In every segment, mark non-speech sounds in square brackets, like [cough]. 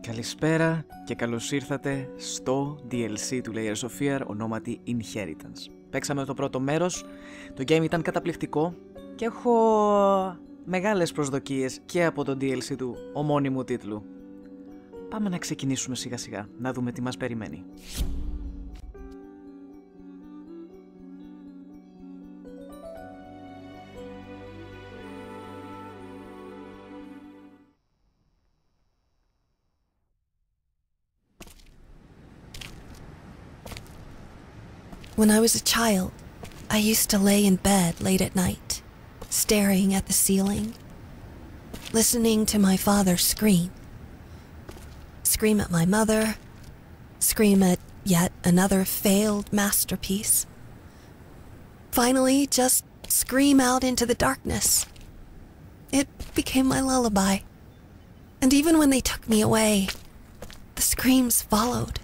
Καλησπέρα και καλώς ήρθατε στο DLC του Layers of Fear ονόματι Inheritance. Παίξαμε το πρώτο μέρος, το game ήταν καταπληκτικό και έχω μεγάλες προσδοκίες και από το DLC του ομώνυμου τίτλου. Πάμε να ξεκινήσουμε σιγά σιγά, να δούμε τι μας περιμένει. When I was a child, I used to lay in bed late at night, staring at the ceiling, listening to my father scream. Scream at my mother, scream at yet another failed masterpiece. Finally, just scream out into the darkness. It became my lullaby. And even when they took me away, the screams followed.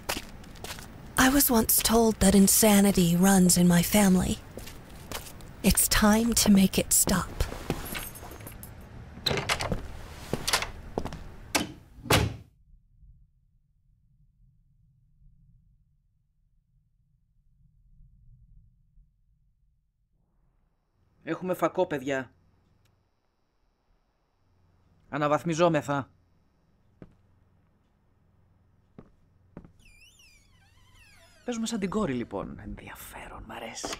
I was once told that insanity runs in my family. It's time to make it stop. Έχουμε φακό, παιδιά. Αναβαθμιζόμεθα. Παίζουμε σαν την κόρη, λοιπόν. Ενδιαφέρον, μ' αρέσει.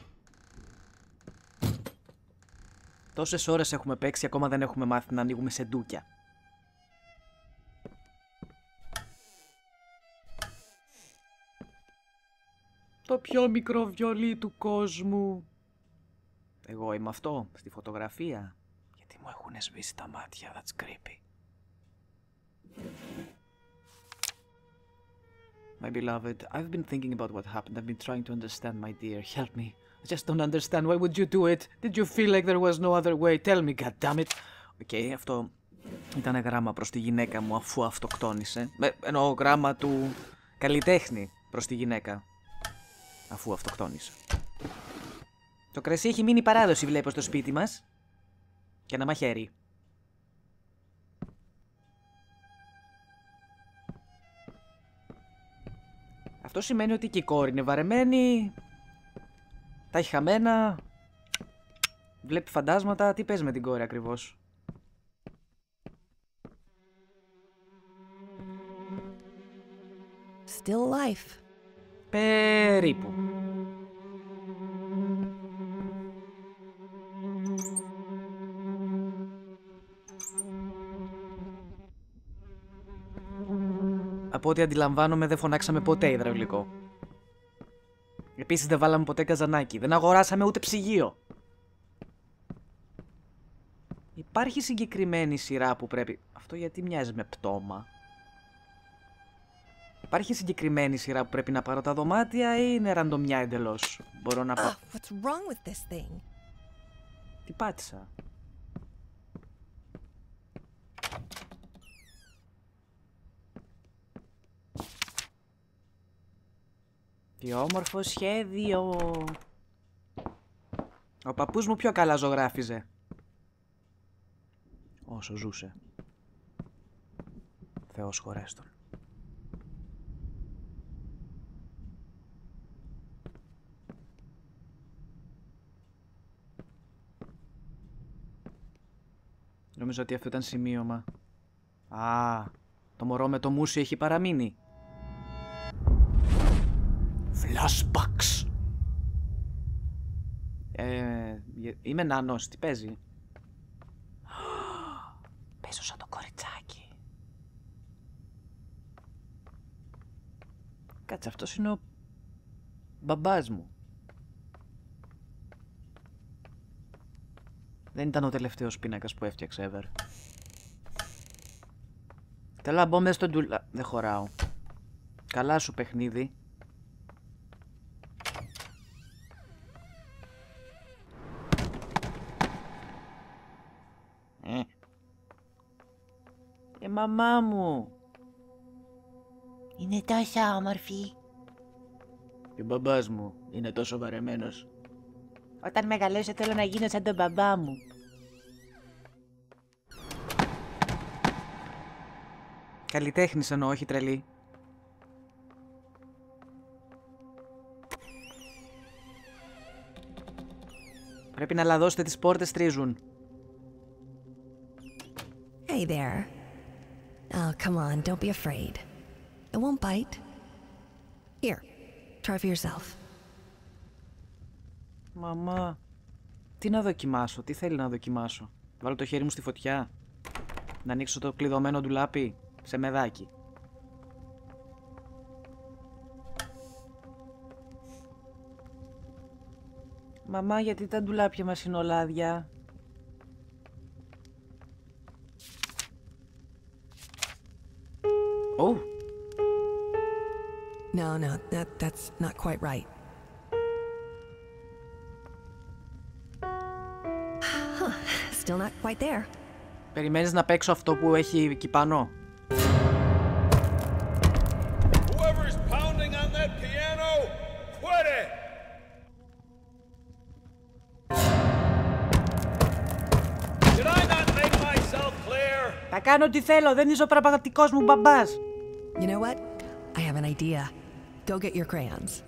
Τόσες ώρες έχουμε παίξει, ακόμα δεν έχουμε μάθει να ανοίγουμε σε ντούκια. Το πιο μικρό βιολί του κόσμου. Εγώ είμαι αυτό, στη φωτογραφία. Γιατί μου έχουν σβήσει τα μάτια, that's creepy. My beloved, I've been thinking about what happened. I've been trying to understand, my dear. Help me. I just don't understand. Why would you do it? Did you feel like there was no other way? Tell me, goddammit. Οκ, okay, αυτό ήταν γράμμα προς τη γυναίκα μου αφού αυτοκτόνησε. Ε, εννοώ γράμμα του καλλιτέχνη προς τη γυναίκα αφού αυτοκτόνησε. Το κρασί έχει μείνει παράδοση βλέπω στο σπίτι μας. Και ένα μαχαίρι. Αυτό σημαίνει ότι και η κόρη είναι βαρεμένη. Τα έχει χαμένα. Βλέπει φαντάσματα. Τι παίζει με την κόρη ακριβώς; Still life. Περίπου. Από ό,τι αντιλαμβάνομαι δεν φωνάξαμε ποτέ υδραυλικό. Επίσης δεν βάλαμε ποτέ καζανάκι. Δεν αγοράσαμε ούτε ψυγείο. Υπάρχει συγκεκριμένη σειρά που πρέπει... Αυτό γιατί μοιάζει με πτώμα; Υπάρχει συγκεκριμένη σειρά που πρέπει να πάρω τα δωμάτια ή είναι ραντομιά εντελώς; Μπορώ να πάω... Ugh, what's wrong with this thing? Τι πάτησα; Τι όμορφο σχέδιο. Ο παππούς μου πιο καλά ζωγράφιζε. Όσο ζούσε. Θεός χωρέστον. Νομίζω ότι αυτό ήταν σημείωμα. Α, το μωρό με το μουσι έχει παραμείνει. Flashbacks. Ε, είμαι νάνος, τι παίζει; Παίζω σαν το κοριτσάκι. Κάτσε, αυτός είναι ο μπαμπάς μου. Δεν ήταν ο τελευταίος πίνακας που έφτιαξε ever. Θέλω να μπω μέσα στο ντουλα... Δεν χωράω. Καλά σου παιχνίδι. Μαμά μου. Είναι τόσο όμορφη. Και ο μπαμπάς μου είναι τόσο βαρεμένος. Όταν μεγαλώσω θέλω να γίνω σαν τον μπαμπά μου. Καλλιτέχνης εννοώ, όχι τρελή. Πρέπει να λαδώσετε τις πόρτες τρίζουν. Hey there. Oh, come on, don't be afraid. It won't bite. Here, try for yourself. Μαμά, τι να δοκιμάσω, τι θέλει να δοκιμάσω; Βάλω το χέρι μου στη φωτιά. Να ανοίξω το κλειδωμένο ντουλάπι σε μεδάκι. Μαμά, γιατί τα ντουλάπια μας είναι όλα No, Περιμένεις να παίξω αυτό που έχει εκεί πάνω; Κάνω ό,τι θέλω, δεν είσαι ο μου μπαμπάς. You know what? I have an idea. Go get your crayons.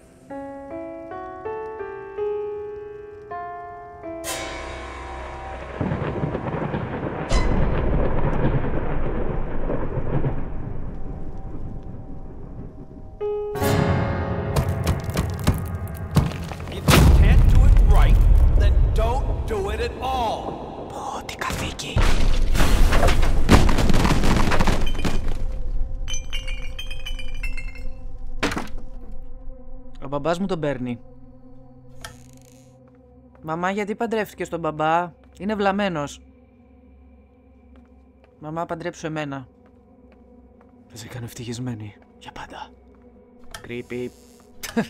If you can't do it right, then don't do it at all. Ω, τι μπαμπάς μου τον παίρνει. Μαμά, γιατί παντρεύτηκες τον μπαμπά; Είναι βλαμμένος. Μαμά, παντρέψου εμένα. Θα σε κάνω ευτυχισμένη. Για πάντα. Creepy. [laughs]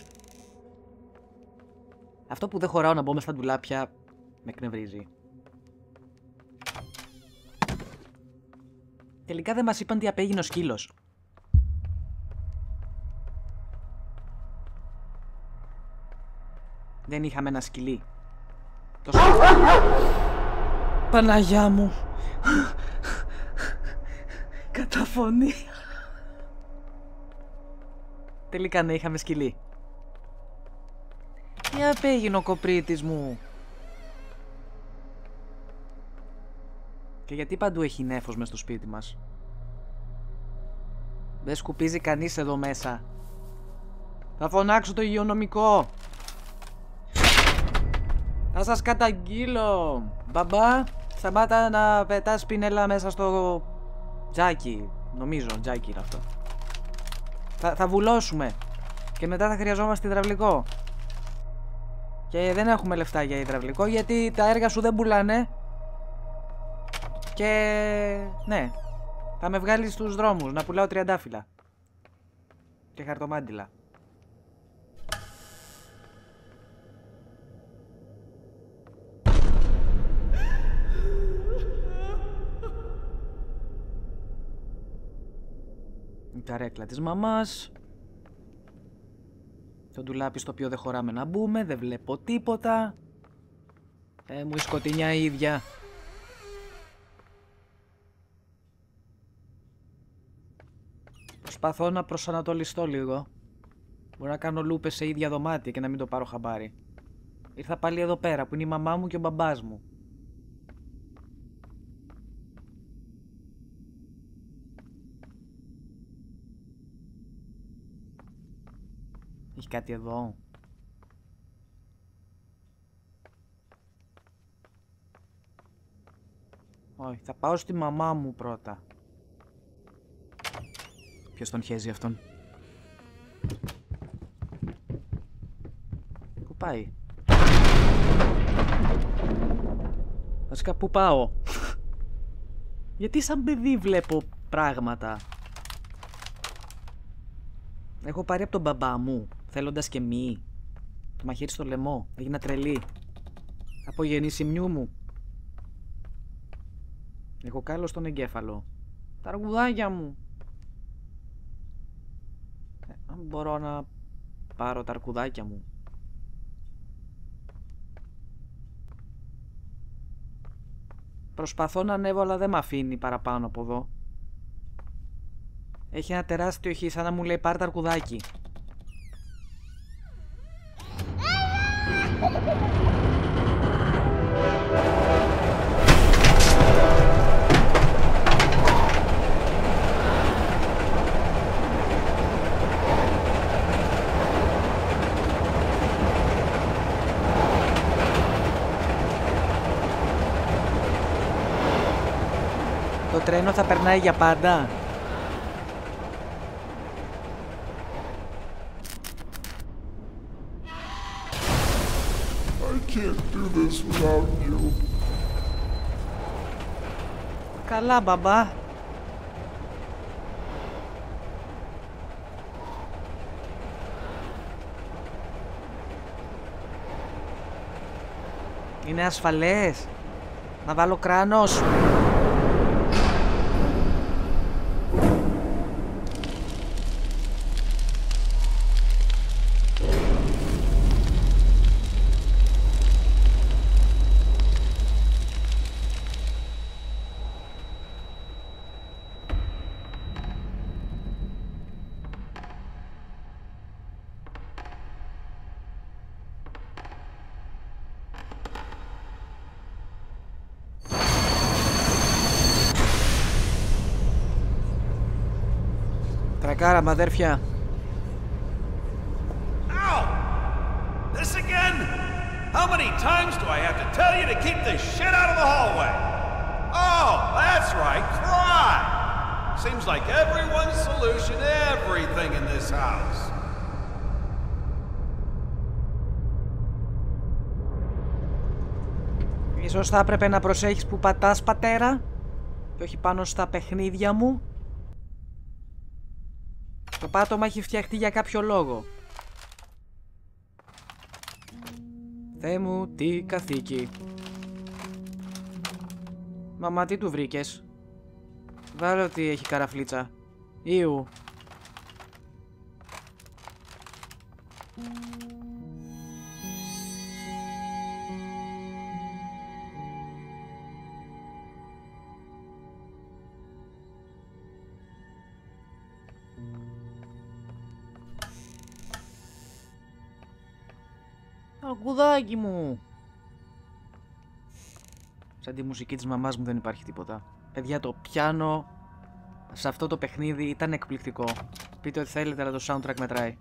Αυτό που δεν χωράω να μπω μες στα ντουλάπια με εκνευρίζει. Τελικά δεν μας είπαν τι απέγινε ο σκύλος. Δεν είχαμε ένα σκυλί. Το Παναγιά μου. Καταφωνή. Τελικά ναι, είχαμε σκυλί. Τι απέγινε ο κοπρίτης μου. Και γιατί παντού έχει νέφος μες στο σπίτι μας. Δεν σκουπίζει κανείς εδώ μέσα. Θα φωνάξω το υγειονομικό. Θα σας καταγγείλω. Μπαμπά, σταμάτα να πετάς πινέλα μέσα στο τζάκι. Νομίζω, τζάκι είναι αυτό. Θα, θα βουλώσουμε. Και μετά θα χρειαζόμαστε υδραυλικό. Και δεν έχουμε λεφτά για υδραυλικό γιατί τα έργα σου δεν πουλάνε. Και ναι, θα με βγάλεις στους δρόμους να πουλάω τριαντάφυλλα. Και χαρτομάντιλα. Καρέκλα της μαμάς. Το ντουλάπι στο οποίο δεν χωράμε να μπούμε, δεν βλέπω τίποτα. Ε, μου η σκοτεινιά η ίδια. Προσπαθώ να προσανατολιστώ λίγο. Μπορώ να κάνω λούπες σε ίδια δωμάτια και να μην το πάρω χαμπάρι. Ήρθα πάλι εδώ πέρα που είναι η μαμά μου και ο μπαμπάς μου. Κάτι εδώ. Όχι, θα πάω στη μαμά μου πρώτα. Ποιος τον χέζει αυτόν; Πού πάει; Βασικά πού πάω; Γιατί σαν παιδί βλέπω πράγματα. Έχω πάρει από τον μπαμπά μου, θέλοντας και μη. Το μαχαίρι στο λαιμό, έγινα τρελή. Από γεννήσιμιού μου. Έχω κάλο στον εγκέφαλο. Τα αργουδάκια μου. Ε, αν μπορώ να πάρω τα αρκουδάκια μου. Προσπαθώ να ανέβω αλλά δεν με αφήνει παραπάνω από εδώ. Έχει ένα τεράστιο χ, σαν να μου λέει πάρ' τα αρκουδάκι. Το τρένο θα περνάει για πάντα. I can't do this without you. Καλά, μπαμπά. Είναι ασφαλές. Να βάλω κράνος. Τρακάρα, μαδέρφια. Ow! This again? How many times do I have to tell you to keep this shit out of the hallway? Oh, that's right, cry! Seems like everyone's solution to everything in this house. Ίσως θα έπρεπε να προσέχεις που πατάς, πατέρα. Και όχι πάνω στα παιχνίδια μου. Το πάτωμα έχει φτιαχτεί για κάποιο λόγο. Θεέ μου, τι καθήκη. Μαμά, τι του βρήκες; Βάλε ότι έχει καραφλίτσα. Ιου. Αγκουδάκι μου. Σαν τη μουσική της μαμάς μου δεν υπάρχει τίποτα. Παιδιά, το πιάνο σε αυτό το παιχνίδι ήταν εκπληκτικό. Πείτε ότι θέλετε, αλλά το soundtrack μετράει.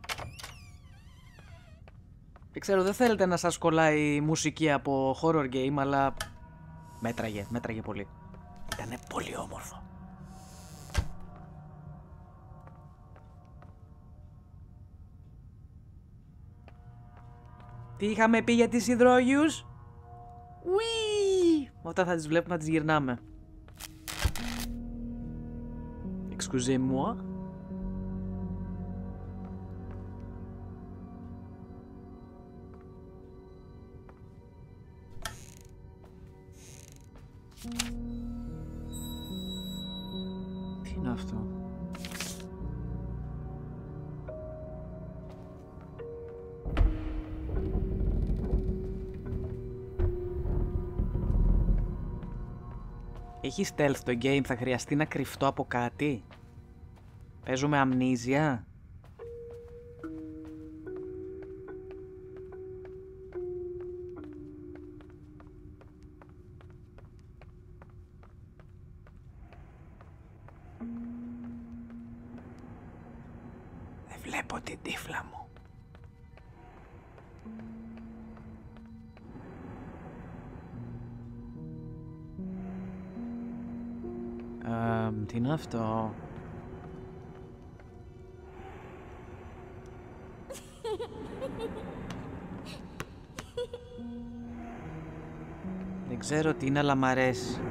Και ξέρω, δεν θέλετε να σας κολλάει η μουσική από horror game, αλλά μέτραγε, μέτραγε πολύ. Ήτανε πολύ όμορφο. Τι είχαμε πει για τις υδρόγειους; Ουί! Όταν θα τις βλέπουμε να τις γυρνάμε. Excusez-moi. Τι είναι αυτό; Έχεις stealth το game, θα χρειαστεί να κρυφτώ από κάτι; Παίζουμε αμνίζια; Εμ, τι είναι αυτό; Δεν ξέρω τι είναι, αλλά μ' αρέσει.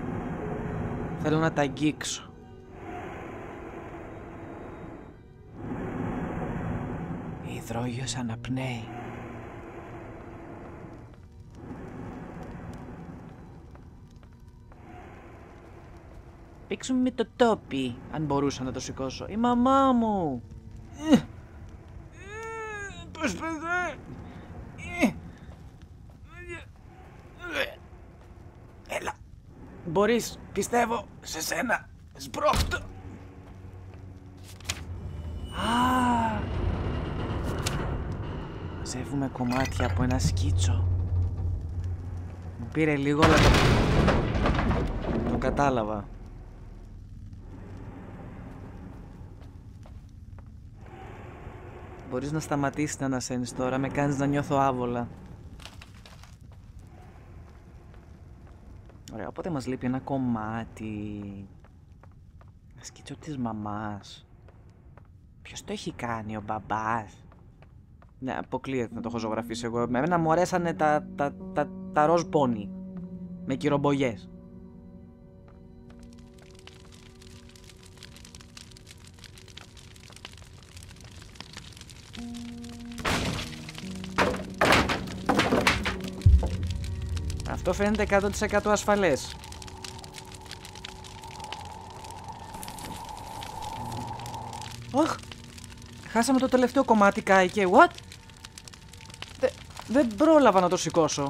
Θέλω να τα αγγίξω. Η υδρόγειος αναπνέει. παίξουμε με το τόπι, αν μπορούσα να το σηκώσω. Η μαμά μου! Ε, ε, Έλα! Μπορείς, πιστεύω, σε σένα! Σπρώχτω! Α! Κομμάτια από ένα σκίτσο. Μου πήρε λίγο, αλλά το, το κατάλαβα. Μπορείς να σταματήσεις να ανασένεις τώρα, με κάνεις να νιώθω άβολα. Ωραία, οπότε μας λείπει ένα κομμάτι. Ένα σκίτσο της μαμάς. Ποιος το έχει κάνει, ο μπαμπάς; Ναι, αποκλείεται να το έχω ζωγραφίσει εγώ. Εμένα μου αρέσανε τα, τα, τα, τα ροζ πόνι. Με κυρομπογιές. Αυτό φαίνεται 100% ασφαλές. Οχ! Χάσαμε το τελευταίο κομμάτι, Κάικε. What? Δε, δεν πρόλαβα να το σηκώσω.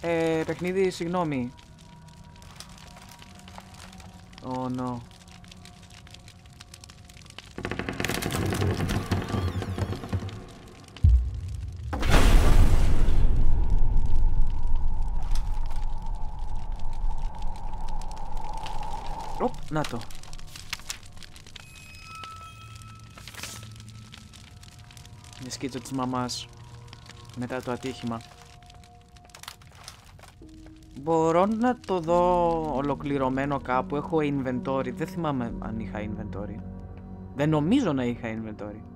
Ε, παιχνίδι, συγγνώμη. Oh no. Να το. Η σκίτσα της μαμάς μετά το ατύχημα. Μπορώ να το δω ολοκληρωμένο κάπου. Έχω inventory. Δεν θυμάμαι αν είχα inventory. Δεν νομίζω να είχα inventory.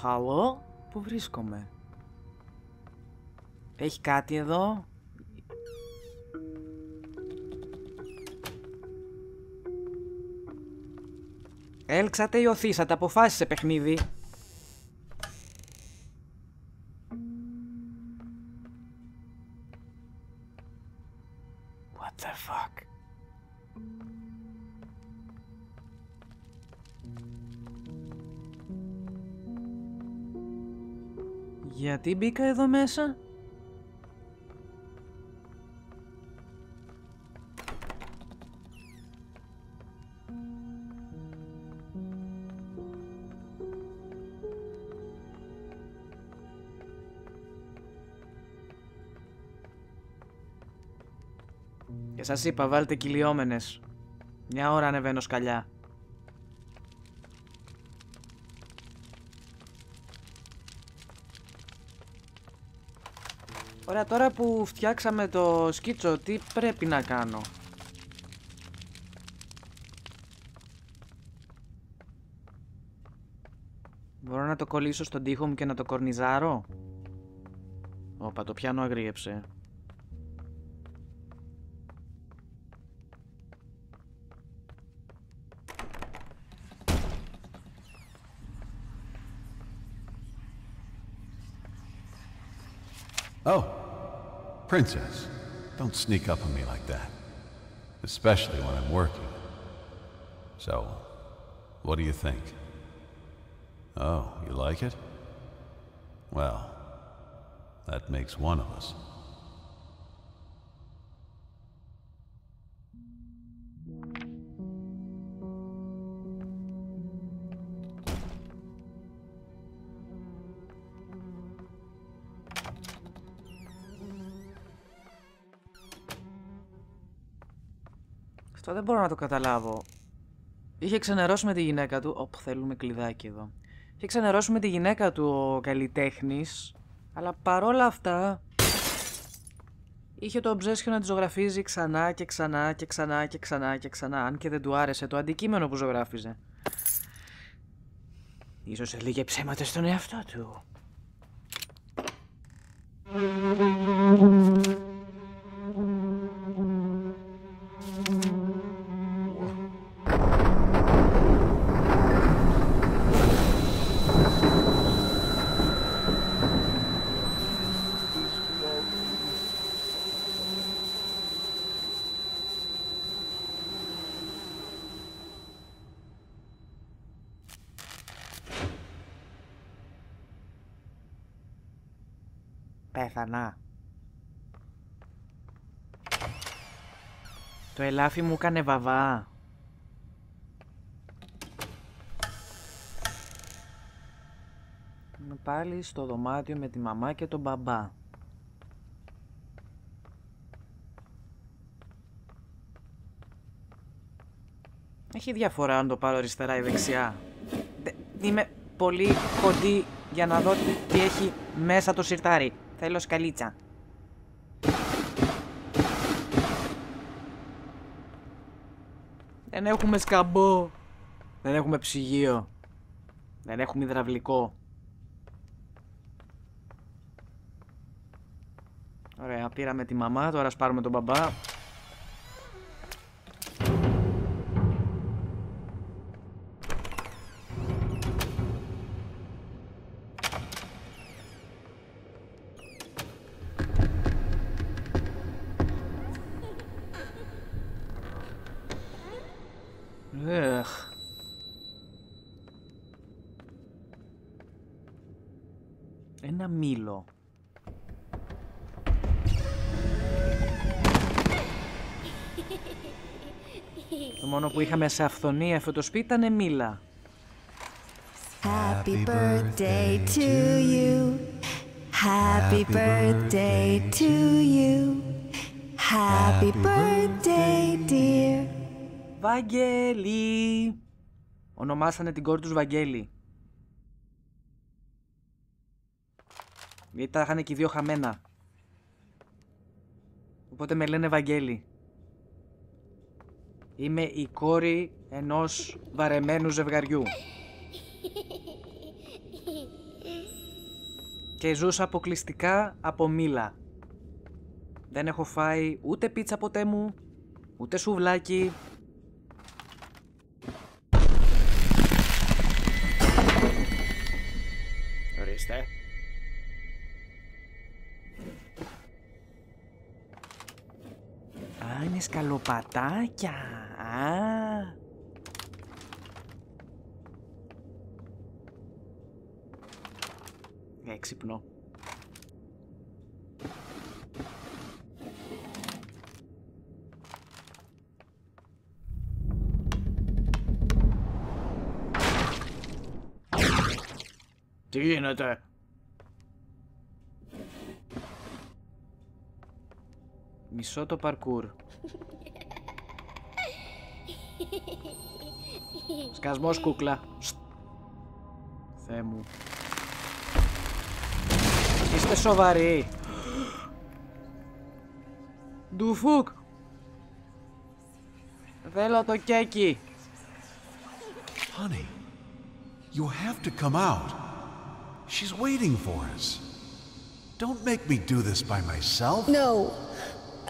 Χαλό, πού βρίσκομαι; Έχει κάτι εδώ; Έλξατε ή οθήσατε, αποφάσισε παιχνίδι. What the fuck? Γιατί μπήκα εδώ μέσα; Και σας είπα βάλτε κυλιόμενες. Μια ώρα ανεβαίνω σκαλιά. Ωραία, τώρα που φτιάξαμε το σκίτσο, τι πρέπει να κάνω; Μπορώ να το κολλήσω στον τοίχο μου και να το κορνιζάρω; Όπα, το πιάνο αγρίεψε. Oh, Princess, don't sneak up on me like that. Especially when I'm working. So, what do you think? Oh, you like it? Well, that makes one of us. Αυτό δεν μπορώ να το καταλάβω. Είχε ξενερώσει με τη γυναίκα του. Οπ, θέλουμε κλειδάκι εδώ. Είχε ξενερώσει με τη γυναίκα του ο καλλιτέχνης. Αλλά παρόλα αυτά. Είχε το obsession να τη ζωγραφίζει ξανά και ξανά και ξανά και ξανά και ξανά. Αν και δεν του άρεσε το αντικείμενο που ζωγράφιζε. Ίσως έλεγε ψέματα στον εαυτό του. Πέθανα. Το ελάφι μου έκανε βαβά. Είμαι πάλι στο δωμάτιο με τη μαμά και τον μπαμπά. Έχει διαφορά αν το πάρω αριστερά ή δεξιά. Δε- Είμαι πολύ κοντή για να δω τι- τι έχει μέσα το σιρτάρι. Θέλω σκαλίτσα. Δεν έχουμε σκαμπό. Δεν έχουμε ψυγείο. Δεν έχουμε υδραυλικό. Ωραία, πήραμε τη μαμά, τώρα ας πάρουμε τον μπαμπά. Που είχαμε σε αυθονία αυτό το σπίτι ήταν μήλα. Happy birthday to you. Happy birthday to you. Happy birthday, dear. Βαγγέλη! Ονομάσανε την κόρη τους Βαγγέλη. Γιατί τα είχαν και οι δύο χαμένα. Οπότε με λένε Βαγγέλη. Είμαι η κόρη ενός βαρεμένου ζευγαριού. Και ζούσα αποκλειστικά από μήλα. Δεν έχω φάει ούτε πίτσα ποτέ μου, ούτε σουβλάκι, Ορίστε. Α, είναι σκαλοπατάκια. Α. Έξυπνο. Τι γίνεται; Μισό το παρκούρ. [laughs] Σκασμός κούκλα. Στ. Θεέ μου. Είστε σοβαροί. Ντουφούκ. Θέλω το κέκι. Honey, you have to come out. She's waiting for us. Don't make me do this by myself. No,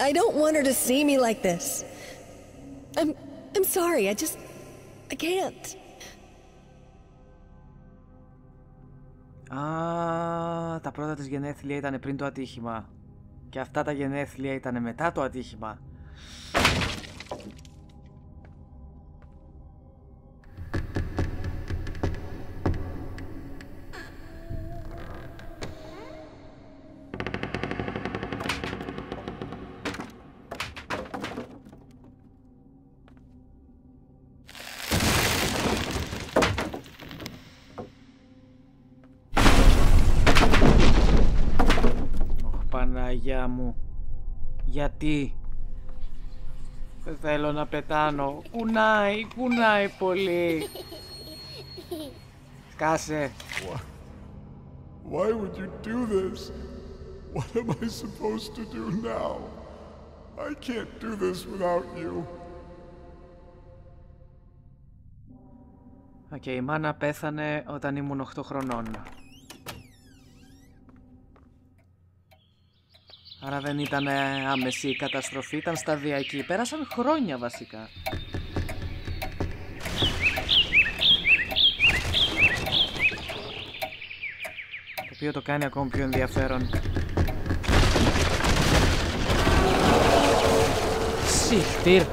I don't want her to see me like this. I'm I'm sorry. I just I can't. Α, τα πρώτα της γενέθλια ήταν πριν το ατύχημα. Και αυτά τα γενέθλια ήταν μετά το ατύχημα. Παναγιά μου. Γιατί. Δεν θέλω να πεθάνω. Κουνάει, κουνάει πολύ. Κάτσε. Why would you do this? What am I supposed to do now? I can't do this without you. Οκ, η μάνα πέθανε όταν ήμουν 8 χρονών. Άρα δεν ήταν ε, άμεση η καταστροφή, ήταν σταδιακή. Πέρασαν χρόνια βασικά. Το οποίο το κάνει ακόμη πιο ενδιαφέρον. Συχτήρ.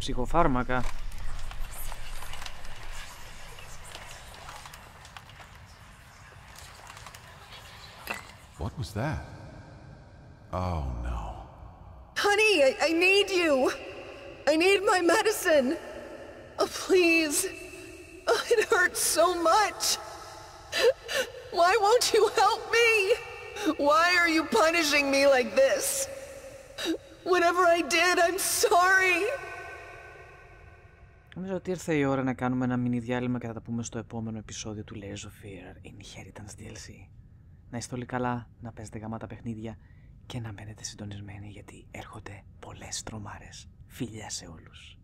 psicofarmaca What was that? Oh no. Honey, I, I need you! I need my medicine! Oh, please! Oh, it hurts so much! Why won't you help me? Why are you punishing me like this? Whatever I did, I'm sorry! Νομίζω ότι ήρθε η ώρα να κάνουμε ένα μινι διάλειμμα και θα τα πούμε στο επόμενο επεισόδιο του Layers of Fear Inheritance DLC. Να είστε όλοι καλά, να παίζετε γαμάτα παιχνίδια και να μένετε συντονισμένοι γιατί έρχονται πολλές τρομάρες. Φιλιά σε όλους.